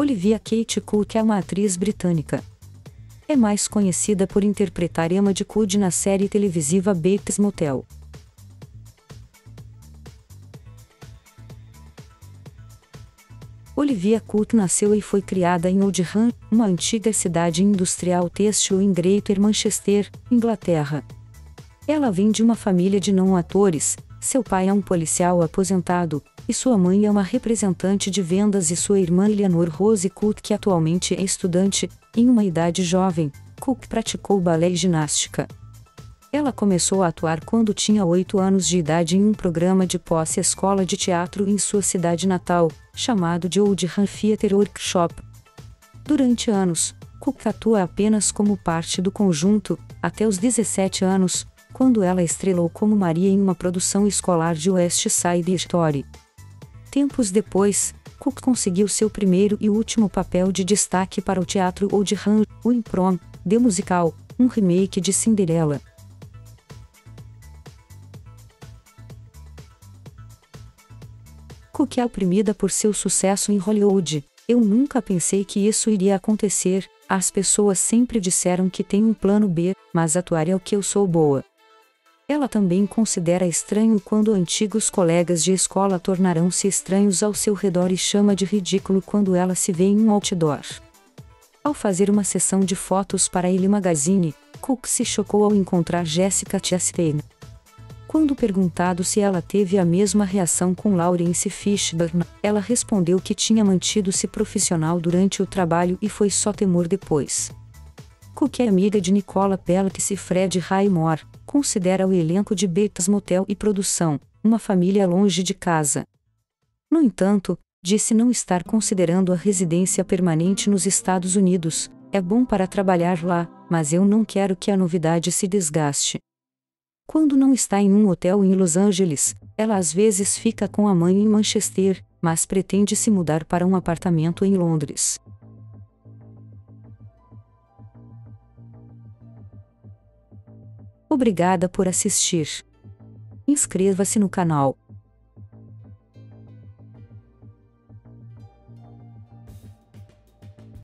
Olivia Kate Cook é uma atriz britânica. É mais conhecida por interpretar Emma de Cood na série televisiva Bates Motel. Olivia Cook nasceu e foi criada em Oldham, uma antiga cidade industrial têxtil em Greater Manchester, Inglaterra. Ela vem de uma família de não atores, seu pai é um policial aposentado, e sua mãe é uma representante de vendas e sua irmã Eleanor Rose Cook que atualmente é estudante, em uma idade jovem, Cook praticou balé e ginástica. Ela começou a atuar quando tinha 8 anos de idade em um programa de pós-escola de teatro em sua cidade natal, chamado de Oldham Theatre Workshop. Durante anos, Cook atua apenas como parte do conjunto, até os 17 anos, quando ela estrelou como Maria em uma produção escolar de West Side Story. Tempos depois, Cook conseguiu seu primeiro e último papel de destaque para o teatro Oldham, o Improm, The Musical, um remake de Cinderela. Cook é oprimida por seu sucesso em Hollywood. Eu nunca pensei que isso iria acontecer. As pessoas sempre disseram que tem um plano B, mas atuar é o que eu sou boa. Ela também considera estranho quando antigos colegas de escola tornarão-se estranhos ao seu redor e chama de ridículo quando ela se vê em um outdoor. Ao fazer uma sessão de fotos para ele Magazine, Cook se chocou ao encontrar Jessica Chastain. Quando perguntado se ela teve a mesma reação com Laurence Fishburne, ela respondeu que tinha mantido-se profissional durante o trabalho e foi só temor depois. Cook é amiga de Nicola Peltz e Fred Raymore, considera o elenco de Bates Motel e produção, uma família longe de casa. No entanto, disse não estar considerando a residência permanente nos Estados Unidos, é bom para trabalhar lá, mas eu não quero que a novidade se desgaste. Quando não está em um hotel em Los Angeles, ela às vezes fica com a mãe em Manchester, mas pretende se mudar para um apartamento em Londres. Obrigada por assistir. Inscreva-se no canal